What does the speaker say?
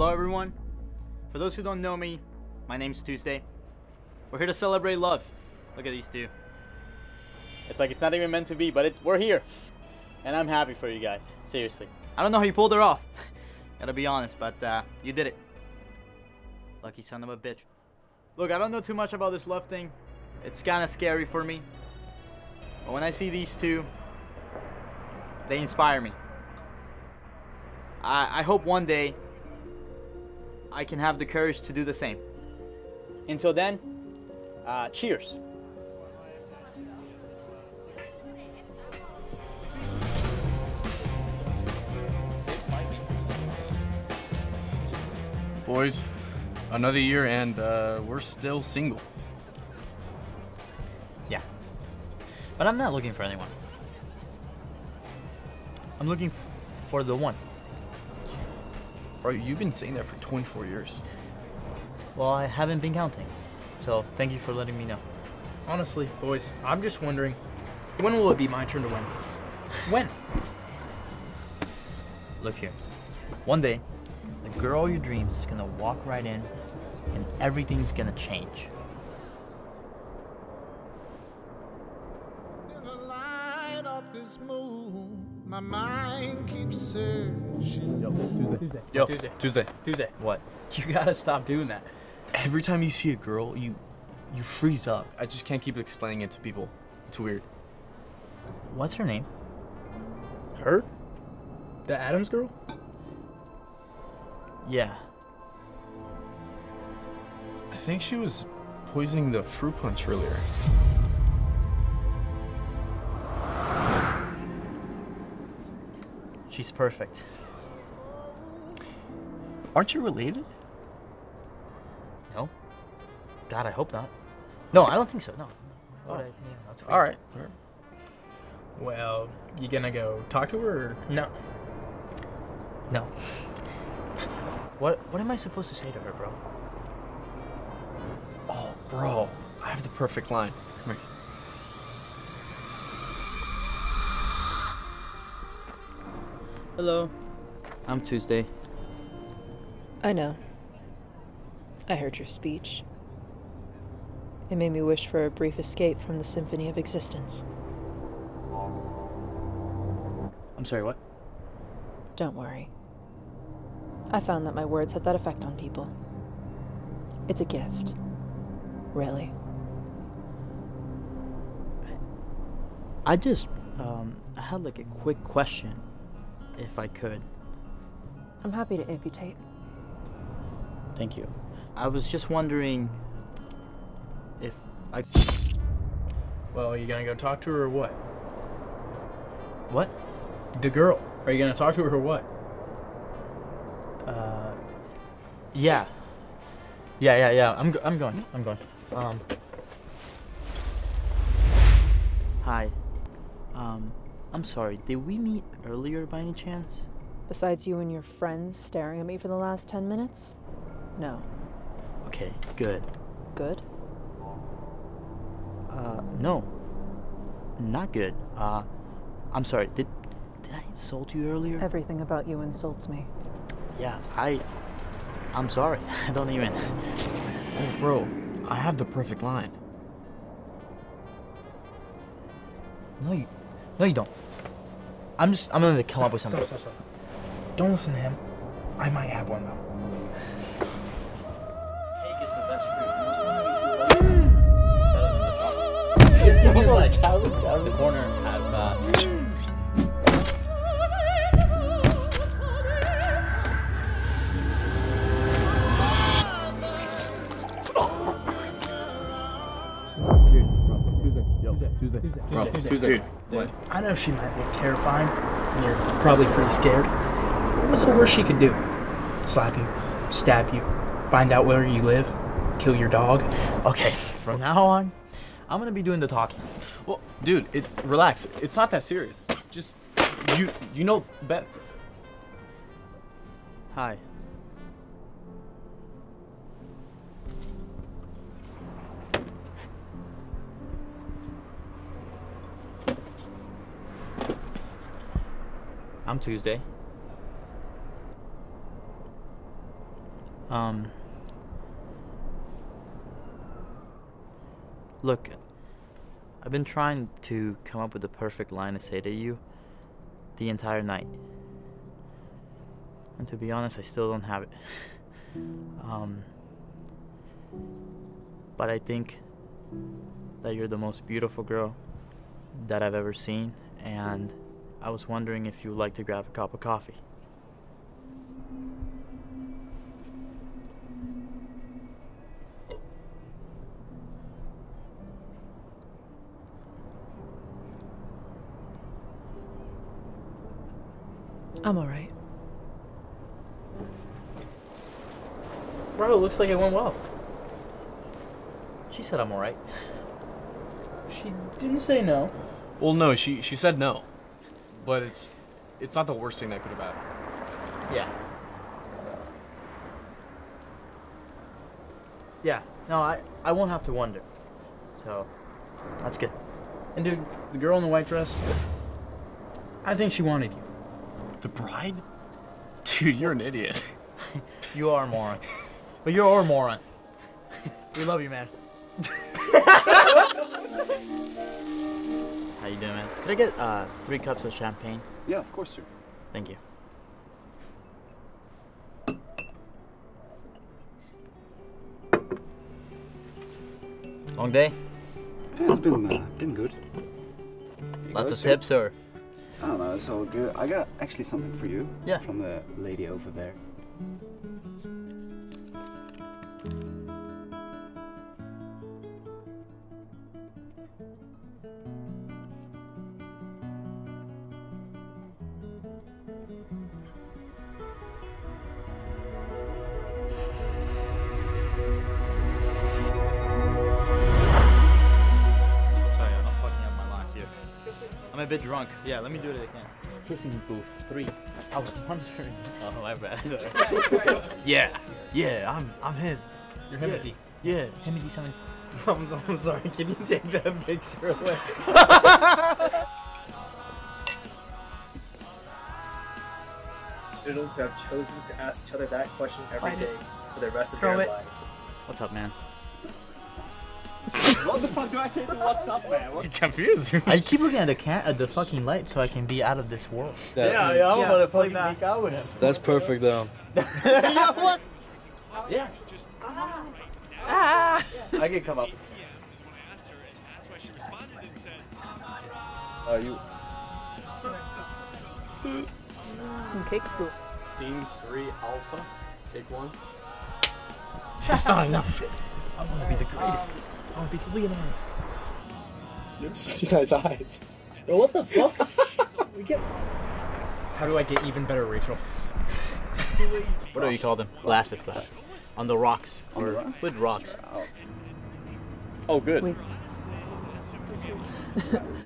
Hello, everyone. For those who don't know me, my name's Tuesday. We're here to celebrate love. Look at these two. It's like it's not even meant to be, but it's we're here, and I'm happy for you guys. Seriously. I don't know how you pulled her off. Gotta be honest, but uh, you did it. Lucky son of a bitch. Look, I don't know too much about this love thing. It's kind of scary for me. But when I see these two, they inspire me. I, I hope one day I can have the courage to do the same. Until then, uh, cheers. Boys, another year and uh, we're still single. Yeah. But I'm not looking for anyone. I'm looking f- for the one. Bro, you've been saying that for 24 years. Well, I haven't been counting. So thank you for letting me know. Honestly, boys, I'm just wondering, when will it be my turn to win? When? Look here. One day, the girl of your dreams is gonna walk right in and everything's gonna change. In the light of this moon, my mind keeps searching. Yo, Tuesday. Yo, Tuesday. Tuesday. Tuesday, What? you gotta stop doing that. Every time you see a girl, you You freeze up. I just can't keep explaining it to people. It's weird. What's her name? Her? The Addams girl? Yeah. I think she was poisoning the fruit punch earlier. She's perfect. Aren't you related? No? God, I hope not. No, I don't think so. No. Oh. Why would I- yeah, that's weird. All right. All right. Well, you gonna go talk to her or no? No. What What am I supposed to say to her, bro? Oh, bro, I have the perfect line. Hello. I'm Tuesday. I know. I heard your speech. It made me wish for a brief escape from the symphony of existence. I'm sorry. What? Don't worry. I found that my words have that effect on people. It's a gift. Really. I just um I had like a quick question, if I could. I'm happy to amputate. Thank you. I was just wondering if I. Well, you gonna go talk to her or what? What? The girl. Are you gonna talk to her or what? Uh. Yeah. Yeah, yeah, yeah. I'm go- I'm going. I'm going. Um. Hi. Um. I'm sorry. Did we meet earlier by any chance? Besides you and your friends staring at me for the last 10 minutes? No. Okay. Good. Good? Uh. No. Not good. Uh. I'm sorry. Did Did I insult you earlier? Everything about you insults me. Yeah. I. I'm sorry. I don't even. Oh, bro, I have the perfect line. No, you. No, you don't. I'm just. I'm gonna come up with something. Stop, stop, stop. Don't listen to him. I might have one though. Cake is the best fruit. It's better than the chocolate. It's gonna be like the corner have uh, Tuesday. Yo, Tuesday. Bro, Tuesday. Tuesday. Dude, I know she might look terrifying, and you're probably pretty scared. What's the worst she could do? Slap you, stab you, find out where you live, kill your dog. Okay, from now on, I'm gonna be doing the talking. Well, dude, it relax. It's not that serious. Just you you know better. Hi. I'm Tuesday. Um. Look, I've been trying to come up with the perfect line to say to you the entire night. And to be honest, I still don't have it. Um, but I think that you're the most beautiful girl that I've ever seen, and I was wondering if you would like to grab a cup of coffee. I'm alright. Bro, looks like it went well. She said I'm alright. She didn't say no. Well, no, she she said no, but it's it's not the worst thing that could have happened. Yeah. Yeah. No, I I won't have to wonder. So, that's good. And dude, the girl in the white dress, I think she wanted you. The bride? Dude, you're an idiot. You are a moron. but you're a moron. we love you, man. How you doing, man? Could I get uh, three cups of champagne? Yeah, of course, sir. Thank you. Long day? Yeah, it's been uh, been good. Lots of sir? tips, or? I don't know. It's all good. I got actually something for you. Yeah. From the lady over there. Bit drunk. Yeah, let me do it again. Kissing booth three. I was wondering. Oh, my bad. yeah, yeah, I'm, I'm him. You're Yeah. Himothy. Yeah, Himothy 17. I'm, I'm sorry. Can you take that picture away? individuals who have chosen to ask each other that question every Find it. day for the rest of Throw their it. lives. What's up, man? What the fuck do I say to what's up, man? What? Confused. I keep looking at the can at the fucking light so I can be out of this world. That's yeah, yeah, I'm Yeah, gonna like fucking that. make out with him. That's perfect though. yeah, what? Yeah. Ah! ah. I can come up. Are you? Some cake fruit. Scene three, Alpha. Take one. That's not enough. I want to be the greatest. I want to be the Leonardo. You have such nice eyes. what the fuck? How do I get even better, Rachel? what do you call them? Glasses. glasses. On the rocks. On the or rocks? With rocks. Oh. Oh, good. Wait.